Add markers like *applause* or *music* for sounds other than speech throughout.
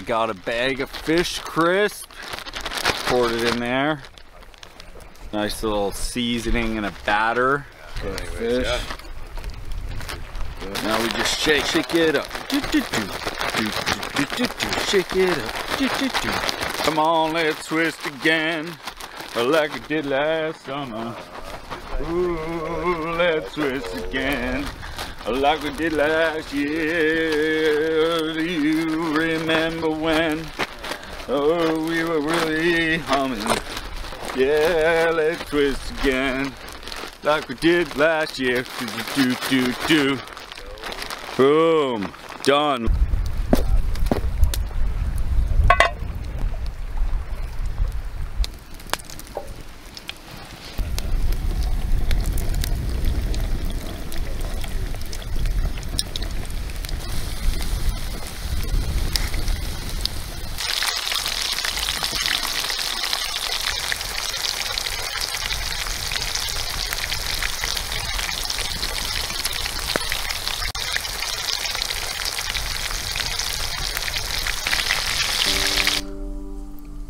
I got a bag of fish crisp. Poured it in there. Nice little seasoning and a batter the fish. yeah. Now we just shake, shake it up. Do, do, do. Shake it up. Come on, let's twist again, like we did last summer. Ooh, let's twist again, like we did last year. You remember when? Oh, we were really humming. Yeah, let's twist again, like we did last year. Do, do, do, do. Boom. Done.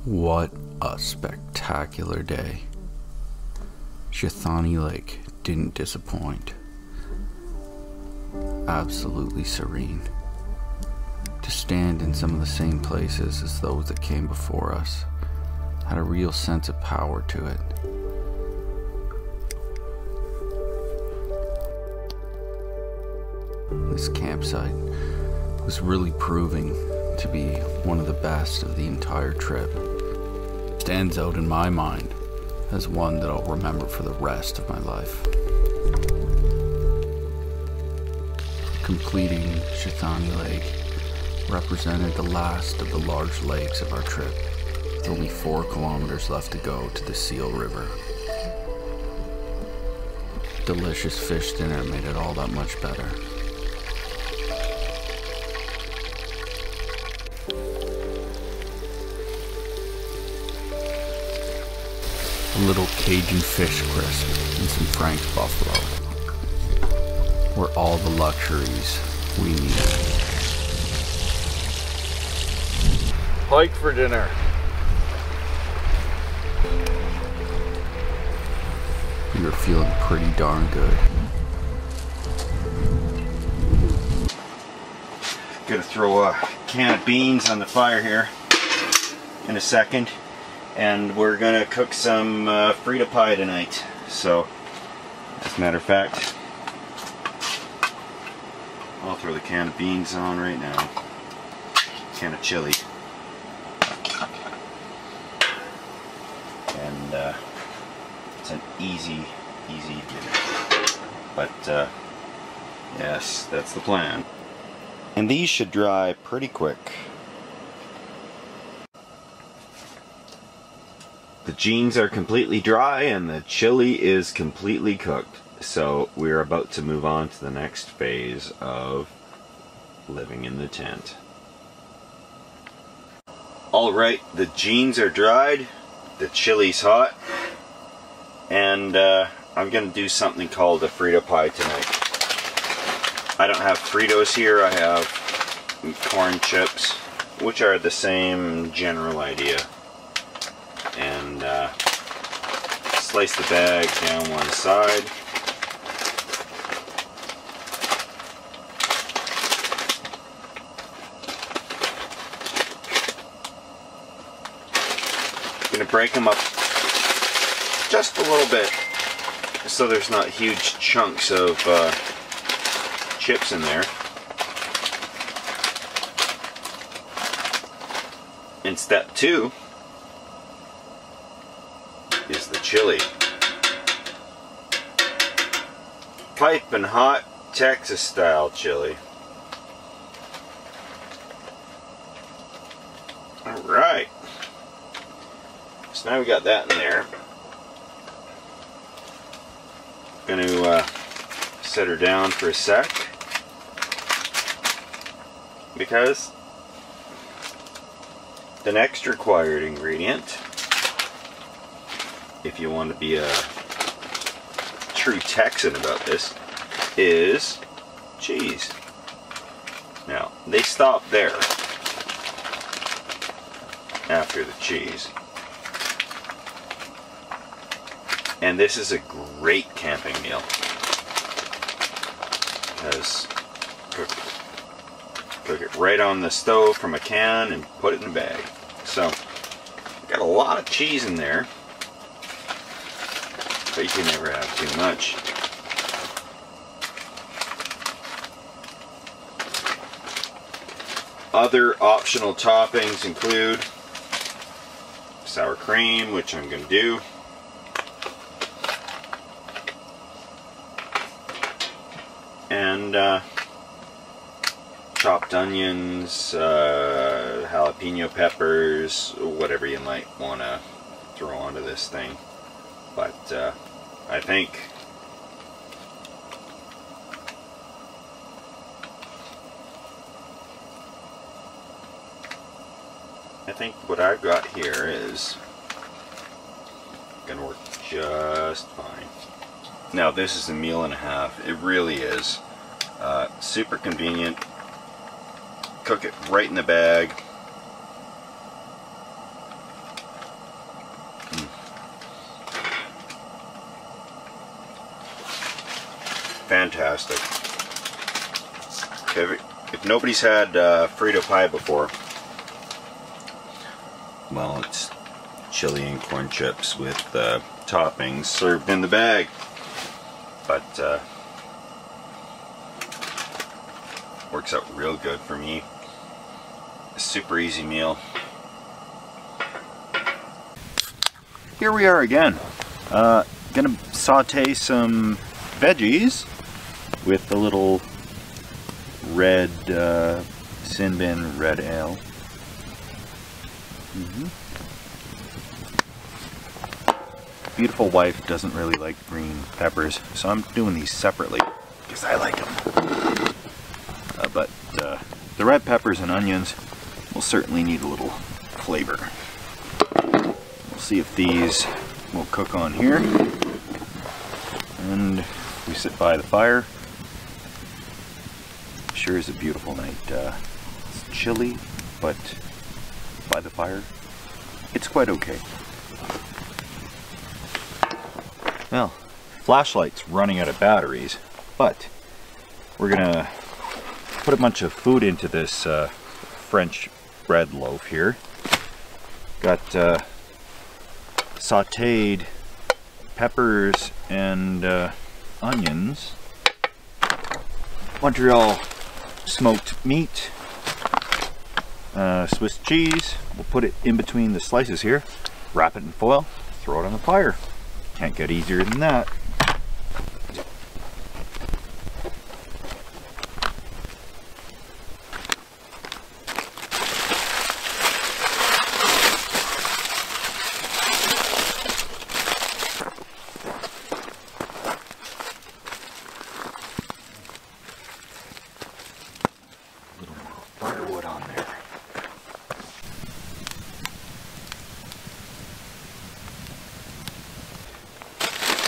What a spectacular day. Shethanei Lake didn't disappoint. Absolutely serene. To stand in some of the same places as those that came before us had a real sense of power to it. This campsite was really proving to be one of the best of the entire trip. Stands out in my mind as one that I'll remember for the rest of my life. Completing Shethanei Lake represented the last of the large lakes of our trip, with only four kilometers left to go to the Seal River. Delicious fish dinner made it all that much better. Little Cajun fish crisp and some Frank's buffalo were all the luxuries we needed. Pike for dinner. We were feeling pretty darn good. Gonna throw a can of beans on the fire here in a second. And we're gonna cook some uh, Frito pie tonight. So, as a matter of fact, I'll throw the can of beans on right now. Can of chili. And uh, it's an easy, easy dinner. But uh, yes, that's the plan. And these should dry pretty quick. The jeans are completely dry and the chili is completely cooked. So we're about to move on to the next phase of living in the tent. Alright, the jeans are dried, the chili's hot, and uh, I'm to do something called a Frito pie tonight. I don't have Fritos here, I have corn chips, which are the same general idea and uh, slice the bag down one side. I'm going to break them up just a little bit so there's not huge chunks of uh, chips in there. In step two, is the chili. Piping hot Texas style chili. Alright. So now we got that in there. Gonna uh, set her down for a sec. Because the next required ingredient if you want to be a true Texan about this, is cheese. Now, they stop there. after the cheese. And this is a great camping meal. Because cook, cook it right on the stove from a can and put it in a bag. So, got a lot of cheese in there. But you can never have too much. Other optional toppings include sour cream, which I'm going to do. And uh, chopped onions, uh, jalapeno peppers, whatever you might want to throw onto this thing. But uh, I think I think what I've got here is gonna work just fine. Now this is a meal and a half. It really is. Uh, super convenient. Cook it right in the bag. Fantastic. If, if nobody's had uh, Frito pie before, well, it's chili and corn chips with uh, toppings served in the bag. But uh, works out real good for me. A super easy meal. Here we are again. Uh, gonna saute some veggies with the little red uh, sin bin red ale. Mm -hmm. Beautiful wife doesn't really like green peppers, so I'm doing these separately because I like them. Uh, but uh, the red peppers and onions will certainly need a little flavor. We'll see if these will cook on here. And we sit by the fire. Sure is a beautiful night. Uh, it's chilly, but by the fire, it's quite okay. Well, flashlight's running out of batteries, but we're gonna put a bunch of food into this uh, French bread loaf here. Got uh, sauteed peppers and uh, onions, Montreal smoked meat, uh, Swiss cheese. We'll put it in between the slices here, wrap it in foil, throw it on the fire. Can't get easier than that.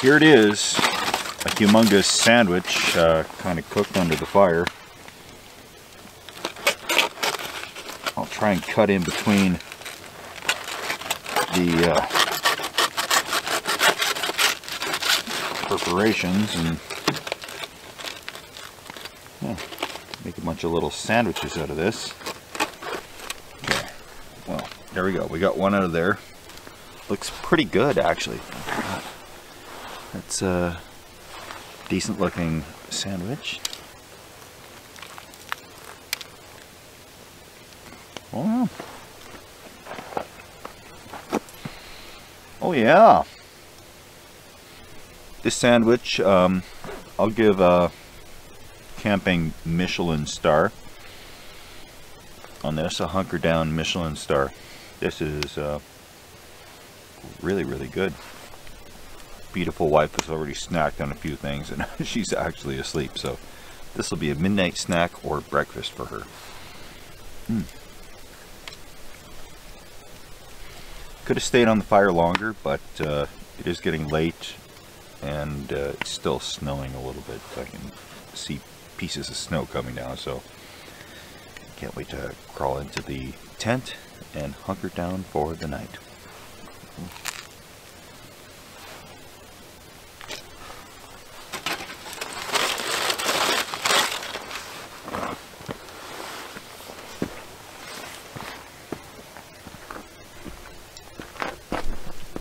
Here it is, a humongous sandwich, uh, kind of cooked under the fire. I'll try and cut in between the uh, perforations and yeah, make a bunch of little sandwiches out of this. Okay, well, there we go. We got one out of there. Looks pretty good, actually. That's a decent looking sandwich. Oh, oh yeah. This sandwich, um, I'll give a camping Michelin star on this, a hunker down Michelin star. This is uh, really, really good beautiful wife has already snacked on a few things and *laughs* she's actually asleep. So this will be a midnight snack or breakfast for her. Mm. Could have stayed on the fire longer, but uh, it is getting late and uh, it's still snowing a little bit. I can see pieces of snow coming down, so can't wait to crawl into the tent and hunker down for the night.